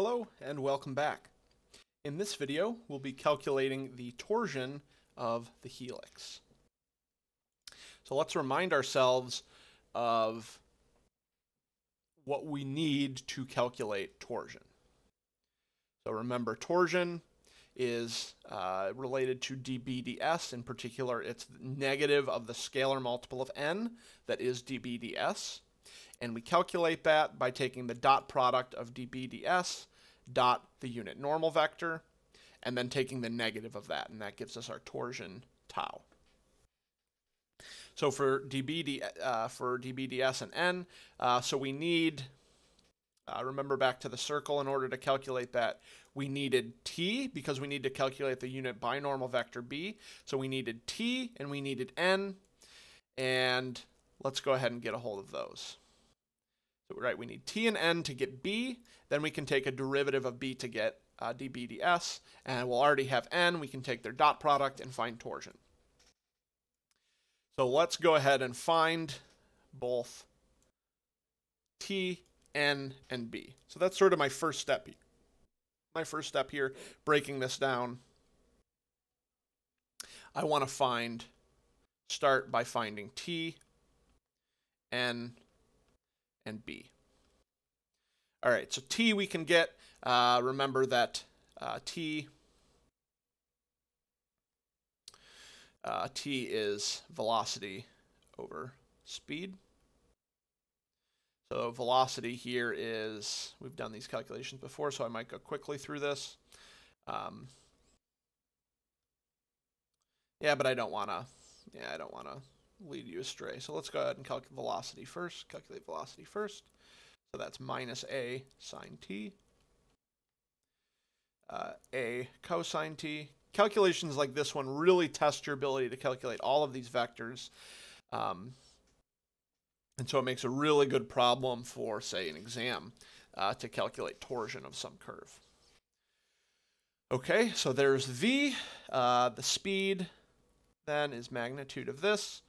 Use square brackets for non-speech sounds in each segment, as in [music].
Hello and welcome back. In this video, we'll be calculating the torsion of the helix. So let's remind ourselves of what we need to calculate torsion. So remember, torsion is uh, related to dBds. In particular, it's negative of the scalar multiple of n that is dBds. And we calculate that by taking the dot product of dBds dot the unit normal vector and then taking the negative of that. And that gives us our torsion tau. So for dBd, uh, for dBds and n, uh, so we need, uh, remember back to the circle in order to calculate that, we needed t because we need to calculate the unit binormal vector b. So we needed t and we needed n. And let's go ahead and get a hold of those. So, right, we need t and n to get b. Then we can take a derivative of b to get uh, dBds. And we'll already have n. We can take their dot product and find torsion. So let's go ahead and find both t, n, and b. So that's sort of my first step. My first step here, breaking this down. I want to find, start by finding t, n, and b. All right, so t we can get, uh, remember that uh, t Uh, t is velocity over speed. So velocity here is, we've done these calculations before, so I might go quickly through this. Um, yeah, but I don't want to, yeah, I don't want to lead you astray. So let's go ahead and calculate velocity first, calculate velocity first. So that's minus a sine t, uh, a cosine t, calculations like this one really test your ability to calculate all of these vectors. Um, and so it makes a really good problem for, say, an exam uh, to calculate torsion of some curve. Okay, so there's V. Uh, the speed then is magnitude of this.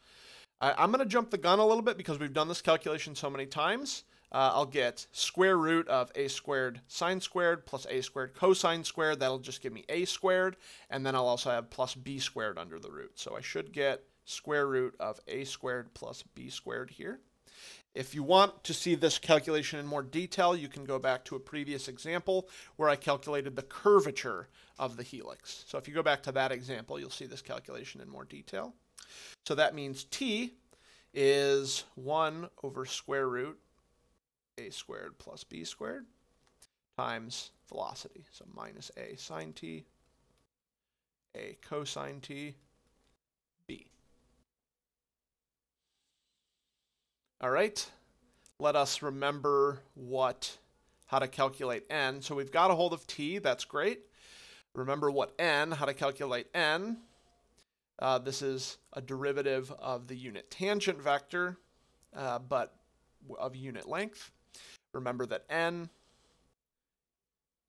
I, am going to jump the gun a little bit because we've done this calculation so many times uh, I'll get square root of a squared sine squared plus a squared cosine squared. That'll just give me a squared. And then I'll also have plus b squared under the root. So I should get square root of a squared plus b squared here. If you want to see this calculation in more detail, you can go back to a previous example where I calculated the curvature of the helix. So if you go back to that example, you'll see this calculation in more detail. So that means t is 1 over square root a squared plus b squared times velocity. So minus a sine t, a cosine t, b. All right, let us remember what how to calculate n. So we've got a hold of t, that's great. Remember what n, how to calculate n. Uh, this is a derivative of the unit tangent vector, uh, but of unit length. Remember that n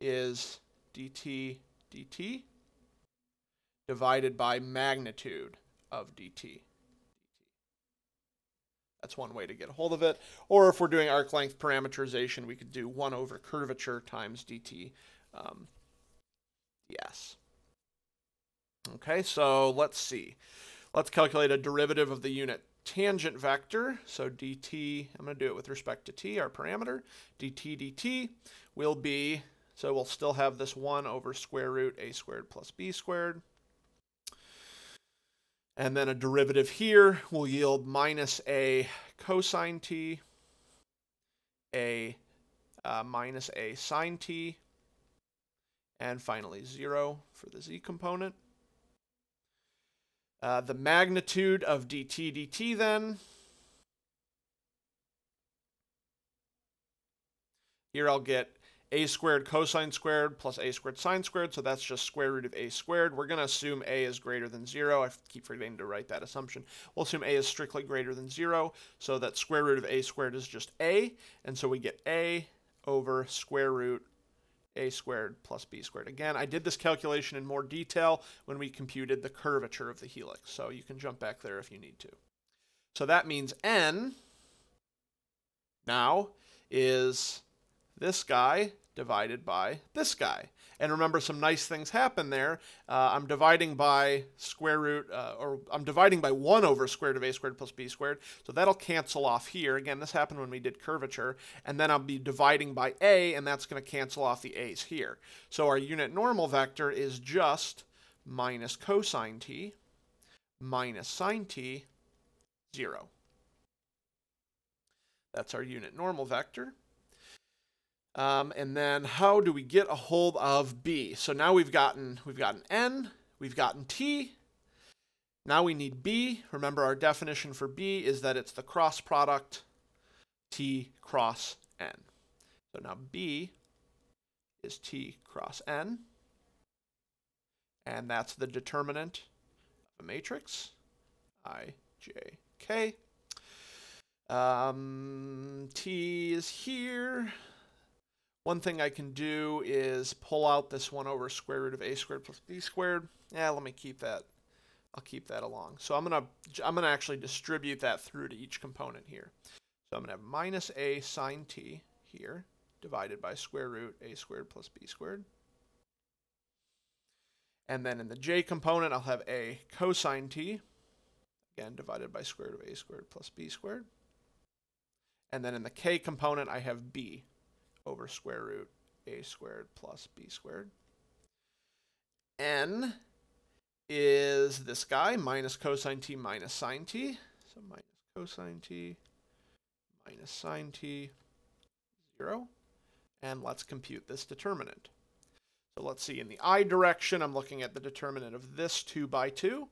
is dt dt divided by magnitude of dt. That's one way to get a hold of it. Or if we're doing arc length parameterization, we could do 1 over curvature times dt um, ds. Okay, so let's see. Let's calculate a derivative of the unit tangent vector. So dt, I'm going to do it with respect to t, our parameter. dt dt will be, so we'll still have this 1 over square root a squared plus b squared. And then a derivative here will yield minus a cosine t, a uh, minus a sine t, and finally 0 for the z component. Uh, the magnitude of dt dt then. Here I'll get a squared cosine squared plus a squared sine squared, so that's just square root of a squared. We're going to assume a is greater than 0. I keep forgetting to write that assumption. We'll assume a is strictly greater than 0, so that square root of a squared is just a, and so we get a over square root a squared plus b squared. Again, I did this calculation in more detail when we computed the curvature of the helix, so you can jump back there if you need to. So that means n now is this guy divided by this guy. And remember, some nice things happen there. Uh, I'm dividing by square root, uh, or I'm dividing by 1 over square root of a squared plus b squared. So that'll cancel off here. Again, this happened when we did curvature. And then I'll be dividing by a, and that's going to cancel off the a's here. So our unit normal vector is just minus cosine t minus sine t, 0. That's our unit normal vector. Um, and then how do we get a hold of b? So now we've gotten we've gotten n, we've gotten t. Now we need b. Remember our definition for b is that it's the cross product t cross n. So now b is t cross n. And that's the determinant of a matrix. i, j, k. Um, t is here. One thing I can do is pull out this 1 over square root of a squared plus b squared. Yeah, let me keep that. I'll keep that along. So I'm going to I'm going to actually distribute that through to each component here. So I'm going to have minus a sine t here divided by square root a squared plus b squared. And then in the j component, I'll have a cosine t, again divided by square root of a squared plus b squared. And then in the k component, I have b over square root a squared plus b squared. n is this guy, minus cosine t minus sine t. So minus cosine t minus sine t, 0. And let's compute this determinant. So let's see, in the i direction, I'm looking at the determinant of this 2 by 2.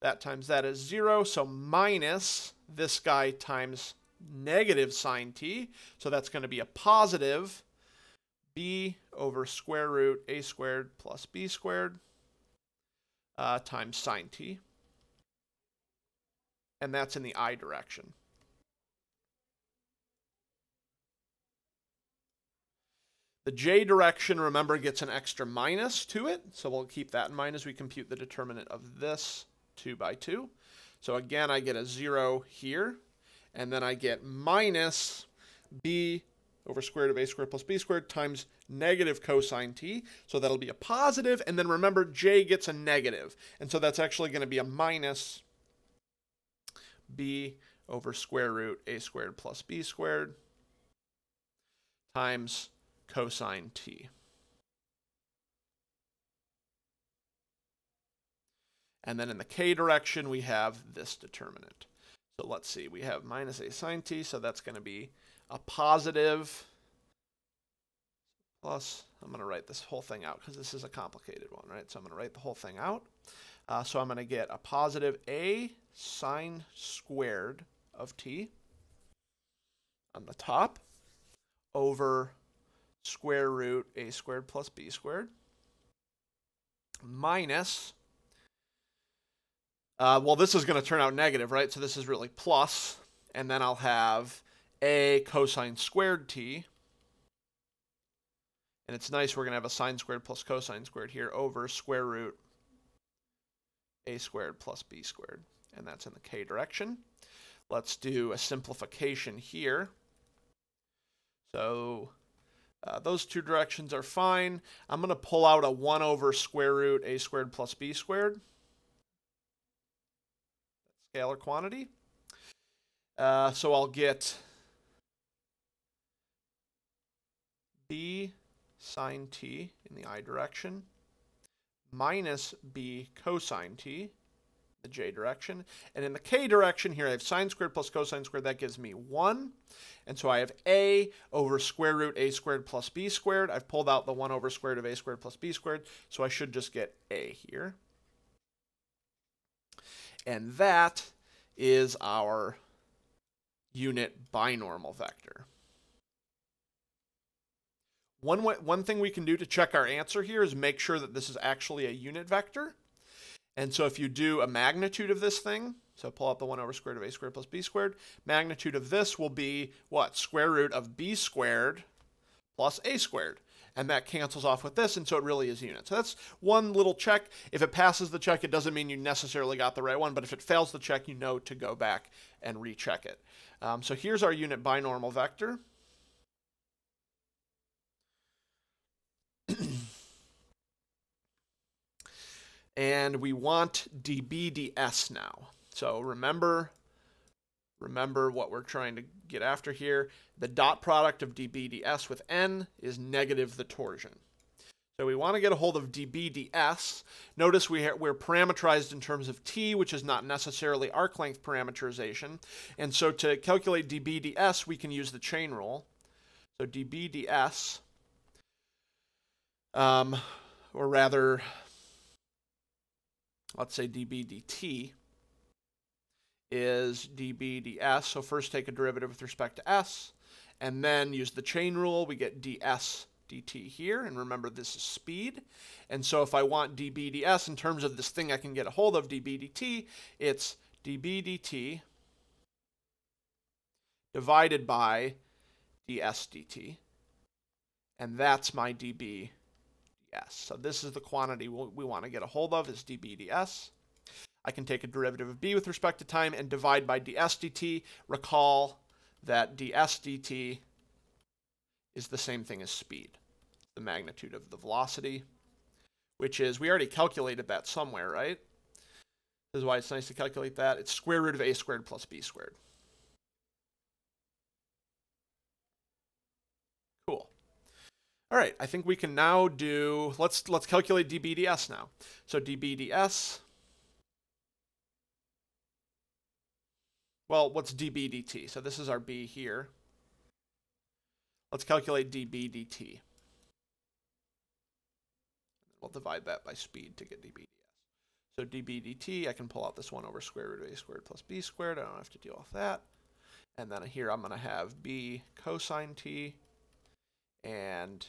That times that is 0, so minus this guy times negative sine t. So that's going to be a positive b over square root a squared plus b squared uh, times sine t. And that's in the i direction. The j direction, remember, gets an extra minus to it. So we'll keep that in mind as we compute the determinant of this 2 by 2. So again, I get a 0 here and then I get minus b over square root of a squared plus b squared times negative cosine t. So that'll be a positive, and then remember j gets a negative, and so that's actually going to be a minus b over square root a squared plus b squared times cosine t. And then in the k direction, we have this determinant. So let's see, we have minus a sine t, so that's going to be a positive plus, I'm going to write this whole thing out because this is a complicated one, right? So I'm going to write the whole thing out. Uh, so I'm going to get a positive a sine squared of t on the top over square root a squared plus b squared minus uh, well, this is going to turn out negative, right? So this is really plus, and then I'll have a cosine squared t. And it's nice we're going to have a sine squared plus cosine squared here over square root a squared plus b squared. And that's in the k direction. Let's do a simplification here. So uh, those two directions are fine. I'm going to pull out a 1 over square root a squared plus b squared scalar quantity. Uh, so I'll get b sine t in the i direction minus b cosine t the j direction. And in the k direction here, I have sine squared plus cosine squared. That gives me 1. And so I have a over square root a squared plus b squared. I've pulled out the 1 over square root of a squared plus b squared. So I should just get a here. And that is our unit binormal vector. One, way, one thing we can do to check our answer here is make sure that this is actually a unit vector. And so if you do a magnitude of this thing, so pull out the 1 over square root of a squared plus b squared, magnitude of this will be what? Square root of b squared plus a squared and that cancels off with this, and so it really is unit. So that's one little check. If it passes the check, it doesn't mean you necessarily got the right one, but if it fails the check, you know to go back and recheck it. Um, so here's our unit binormal vector. [clears throat] and we want dbds now. So remember remember what we're trying to get after here. The dot product of dB ds with n is negative the torsion. So we want to get a hold of dB ds. Notice we we're parameterized in terms of t, which is not necessarily arc length parameterization. And so to calculate dB ds, we can use the chain rule. So dB ds, um, or rather, let's say dB dt, is dB ds. So first take a derivative with respect to s, and then use the chain rule. We get ds dt here, and remember this is speed. And so if I want dB ds in terms of this thing I can get a hold of, dB dt, it's dB dt divided by ds dt. And that's my dB ds. So this is the quantity we want to get a hold of is dB ds. I can take a derivative of b with respect to time and divide by ds dt. Recall that ds dt is the same thing as speed, the magnitude of the velocity, which is, we already calculated that somewhere, right? This is why it's nice to calculate that. It's square root of a squared plus b squared. Cool. All right, I think we can now do, let's let's calculate dBds now. So dBds, well, what's dBdt? So this is our b here. Let's calculate dB dt. We'll divide that by speed to get dB ds. So dB dt, I can pull out this 1 over square root of a squared plus b squared. I don't have to deal with that. And then here I'm going to have b cosine t and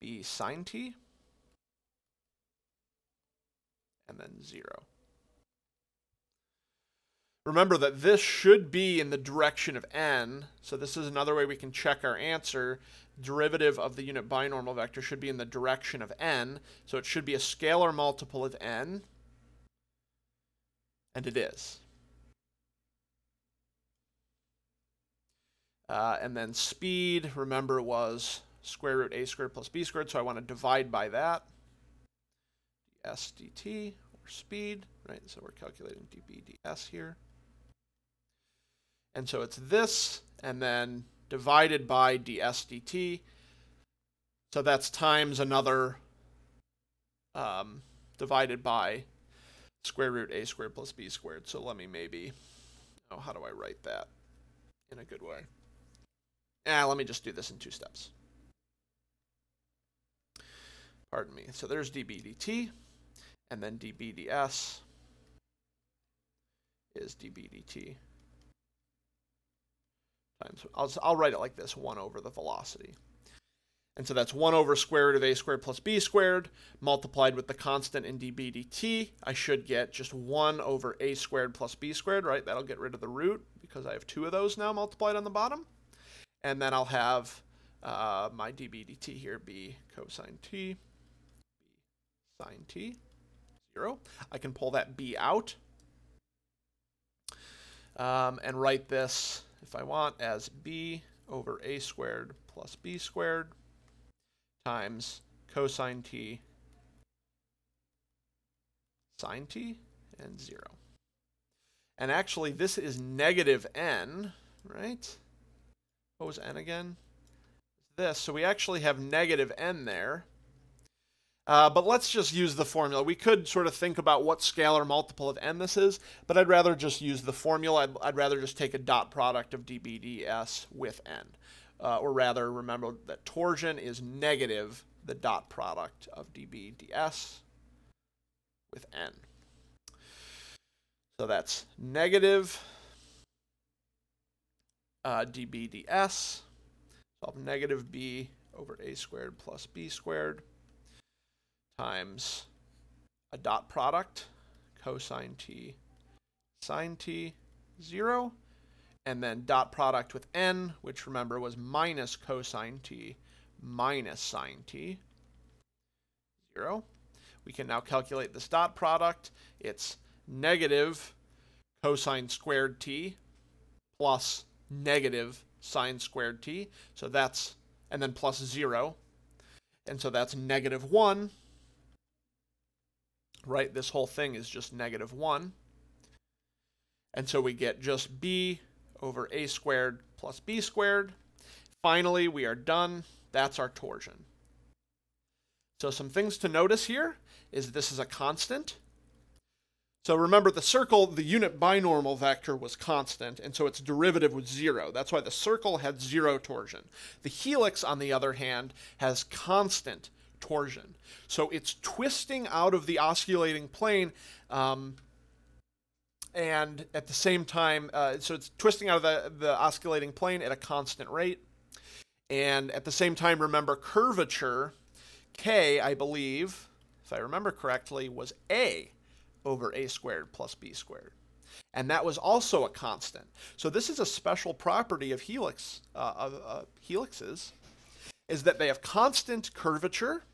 b sine t. And then 0. Remember that this should be in the direction of n, so this is another way we can check our answer. Derivative of the unit binormal vector should be in the direction of n, so it should be a scalar multiple of n, and it is. Uh, and then speed, remember, was square root a squared plus b squared, so I want to divide by that. ds dt, or speed, right? So we're calculating dB ds here. And so it's this, and then divided by ds dt. So that's times another um, divided by square root a squared plus b squared. So let me maybe, oh, how do I write that in a good way? Yeah, let me just do this in two steps. Pardon me. So there's dB dt, and then dB ds is dB dt times, I'll, I'll write it like this, 1 over the velocity. And so that's 1 over square root of a squared plus b squared multiplied with the constant in dB dt. I should get just 1 over a squared plus b squared, right? That'll get rid of the root because I have two of those now multiplied on the bottom. And then I'll have uh, my dB dt here be cosine t, b sine t, 0. I can pull that b out um, and write this if I want, as b over a squared plus b squared times cosine t sine t and 0. And actually, this is negative n, right? What was n again? This. So we actually have negative n there. Uh, but let's just use the formula. We could sort of think about what scalar multiple of n this is, but I'd rather just use the formula. I'd, I'd rather just take a dot product of dBds with n. Uh, or rather, remember that torsion is negative the dot product of dBds with n. So that's negative uh, dBds. So negative b over a squared plus b squared times a dot product, cosine t sine t, 0, and then dot product with n, which remember was minus cosine t minus sine t, 0. We can now calculate this dot product. It's negative cosine squared t plus negative sine squared t. So that's, and then plus 0. And so that's negative 1 right? This whole thing is just negative 1. And so we get just b over a squared plus b squared. Finally, we are done. That's our torsion. So some things to notice here is this is a constant. So remember the circle, the unit binormal vector was constant, and so its derivative was zero. That's why the circle had zero torsion. The helix, on the other hand, has constant torsion. So it's twisting out of the osculating plane, um, and at the same time, uh, so it's twisting out of the, the osculating plane at a constant rate. And at the same time, remember curvature, k, I believe, if I remember correctly, was a over a squared plus b squared. And that was also a constant. So this is a special property of helix uh, of uh, helixes, is that they have constant curvature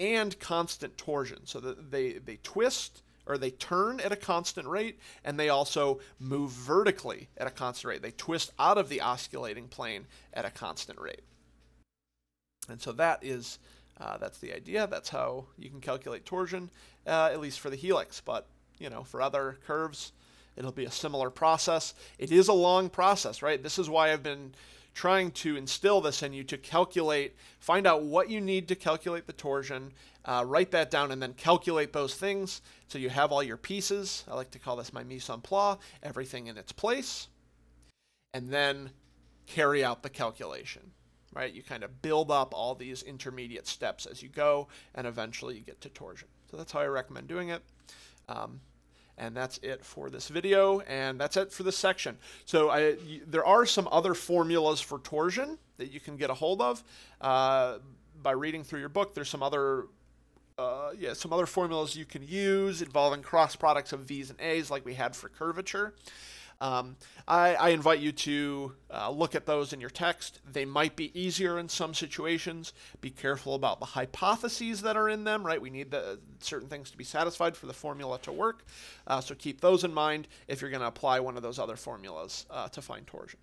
and constant torsion. So that they they twist or they turn at a constant rate, and they also move vertically at a constant rate. They twist out of the osculating plane at a constant rate. And so that is uh, that's the idea. That's how you can calculate torsion, uh, at least for the helix. But you know, for other curves, it'll be a similar process. It is a long process, right? This is why I've been trying to instill this in you to calculate, find out what you need to calculate the torsion, uh, write that down, and then calculate those things so you have all your pieces. I like to call this my mise en place, everything in its place, and then carry out the calculation right? You kind of build up all these intermediate steps as you go, and eventually you get to torsion. So that's how I recommend doing it. Um, and that's it for this video, and that's it for this section. So I, there are some other formulas for torsion that you can get a hold of uh, by reading through your book. There's some other uh, yeah, some other formulas you can use involving cross products of V's and A's like we had for curvature. Um, I, I, invite you to uh, look at those in your text. They might be easier in some situations. Be careful about the hypotheses that are in them, right? We need the, certain things to be satisfied for the formula to work. Uh, so keep those in mind if you're going to apply one of those other formulas uh, to find torsion.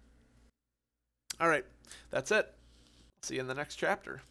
All right, that's it. See you in the next chapter.